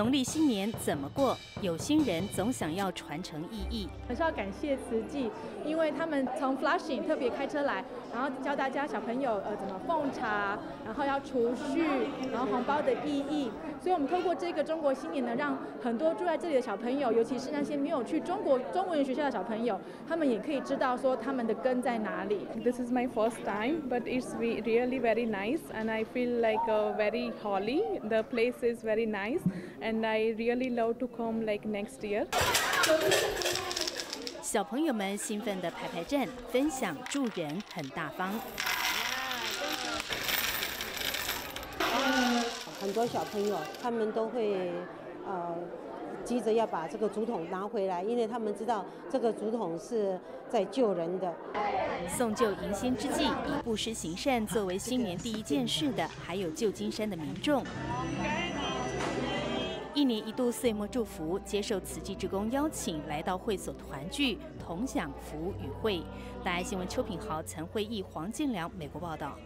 农历新年怎么过？有心人总想要传承意义。还是要感谢慈济，因为他们从 Flushing 特别开车来，然后教大家小朋友呃怎么奉茶，然后要储蓄，然后红包的意义。所以我们透过这个中国新年呢，让很多住在这里的小朋友，尤其是那些没有去中国中文学校的小朋友，他们也可以知道说他们的根在哪里。This is my first time, but it's re- really very nice, and I feel like uh, very holy. The place is very nice, and I really love to come like next year. 小朋友们兴奋地排排站，分享助人很大方。很多小朋友他们都会呃急着要把这个竹筒拿回来，因为他们知道这个竹筒是在救人的。送旧迎新之际，以布施行善作为新年第一件事的，还有旧金山的民众。一年一度岁末祝福，接受慈济职工邀请，来到会所团聚，同享福与会。大爱新闻邱品豪、陈慧义、黄建良，美国报道。